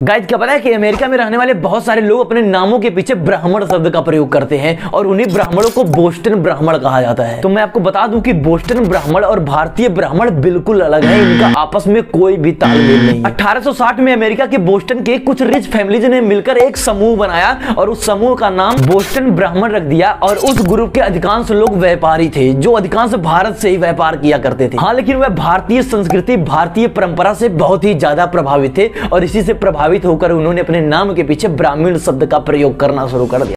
Guys क्या पता है कि अमेरिका में रहने वाले बहुत सारे लोग अपने नामों के पीछे ब्राह्मण शब्द का प्रयोग करते हैं और उन्हीं ब्राह्मणों को बोस्टन ब्राह्मण कहा जाता है। तो मैं आपको बता दूँ कि बोस्टन ब्राह्मण और भारतीय ब्राह्मण बिल्कुल अलग है। इनका आपस में कोई भी तालमेल नहीं 1860 में अमेरिका के बोस्टन के कुछ रिच फैमिलीज़ ने मिलकर एक समूह बनाया और उस समूह का नाम बोस्टन ब्राह्मण रख दिया और उस ग्रुप के अधिकांश लोग व्यापारी थे, जो अधिकांश भारत से ही व्यापार किया करते थे। हाँ लेकिन वह भारतीय संस्कृति, भारतीय परंपरा से बहुत ही ज़्यादा प्रभावित थे और इसी से प्रभावित प्रभावित होकर उन्होंने अपने नाम के पीछे ब्राह्मण शब्द का प्रयोग करना शुरू कर दिया।